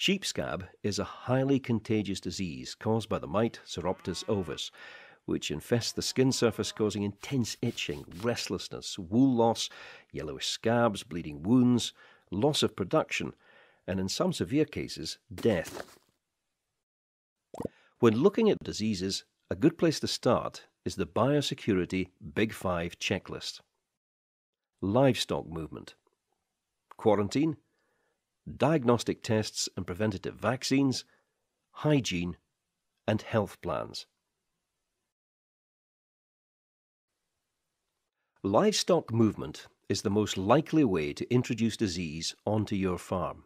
Sheep scab is a highly contagious disease caused by the mite Psoroptes ovis, which infests the skin surface, causing intense itching, restlessness, wool loss, yellowish scabs, bleeding wounds, loss of production, and in some severe cases, death. When looking at diseases, a good place to start is the Biosecurity Big Five checklist livestock movement, quarantine, diagnostic tests and preventative vaccines, hygiene, and health plans. Livestock movement is the most likely way to introduce disease onto your farm.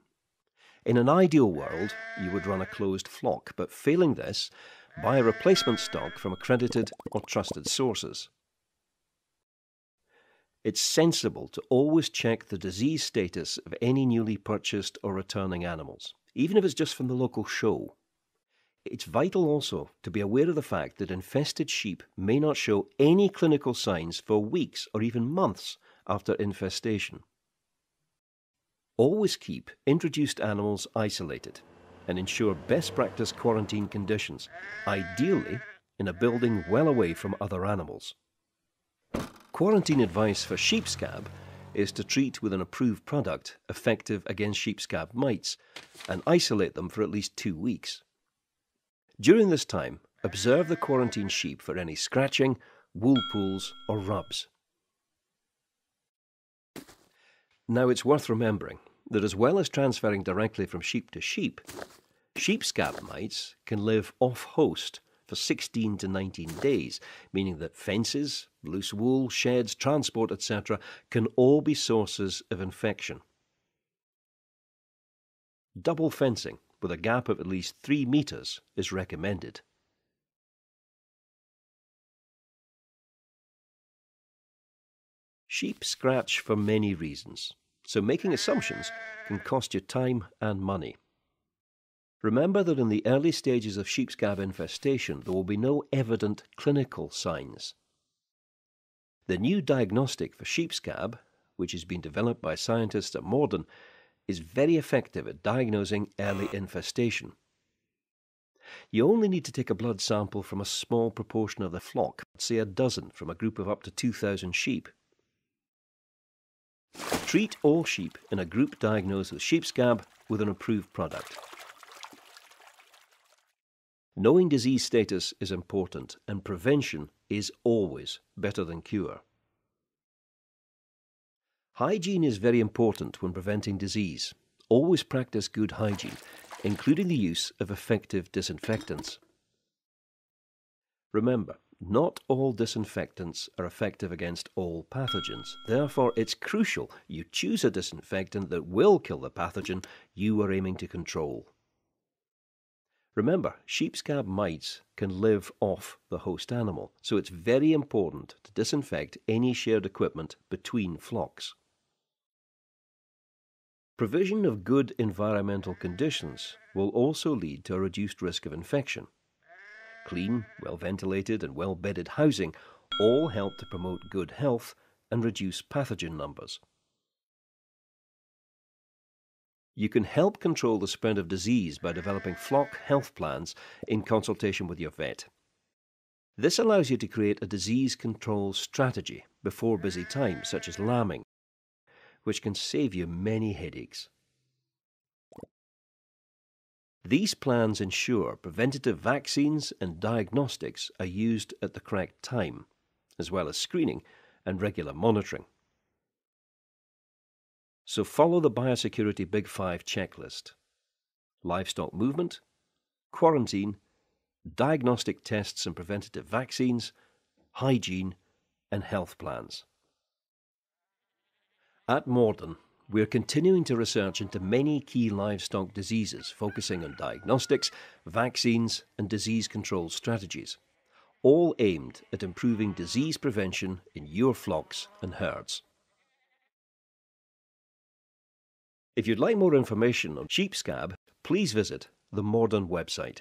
In an ideal world, you would run a closed flock, but failing this, buy a replacement stock from accredited or trusted sources. It's sensible to always check the disease status of any newly purchased or returning animals, even if it's just from the local show. It's vital also to be aware of the fact that infested sheep may not show any clinical signs for weeks or even months after infestation. Always keep introduced animals isolated and ensure best practice quarantine conditions, ideally in a building well away from other animals. Quarantine advice for sheep scab is to treat with an approved product effective against sheep scab mites and isolate them for at least two weeks. During this time, observe the quarantine sheep for any scratching, wool pools, or rubs. Now it's worth remembering that as well as transferring directly from sheep to sheep, sheep scab mites can live off host for 16 to 19 days, meaning that fences, loose wool, sheds, transport, etc., can all be sources of infection. Double fencing with a gap of at least 3 metres is recommended. Sheep scratch for many reasons, so making assumptions can cost you time and money. Remember that in the early stages of sheep scab infestation, there will be no evident clinical signs. The new diagnostic for sheep scab, which has been developed by scientists at Moredun, is very effective at diagnosing early infestation. You only need to take a blood sample from a small proportion of the flock, say a dozen from a group of up to 2,000 sheep. Treat all sheep in a group diagnosed with sheep scab with an approved product. Knowing disease status is important, and prevention is always better than cure. Hygiene is very important when preventing disease. Always practice good hygiene, including the use of effective disinfectants. Remember, not all disinfectants are effective against all pathogens. Therefore, it's crucial you choose a disinfectant that will kill the pathogen you are aiming to control. Remember, sheep scab mites can live off the host animal, so it's very important to disinfect any shared equipment between flocks. Provision of good environmental conditions will also lead to a reduced risk of infection. Clean, well ventilated, and well bedded housing all help to promote good health and reduce pathogen numbers. You can help control the spread of disease by developing flock health plans in consultation with your vet. This allows you to create a disease control strategy before busy times, such as lambing, which can save you many headaches. These plans ensure preventative vaccines and diagnostics are used at the correct time, as well as screening and regular monitoring. So follow the biosecurity Big Five checklist livestock movement, quarantine, diagnostic tests and preventative vaccines, hygiene, and health plans. At Moredun, we are continuing to research into many key livestock diseases, focusing on diagnostics, vaccines, and disease control strategies, all aimed at improving disease prevention in your flocks and herds. If you'd like more information on sheep scab, please visit the Moredun website.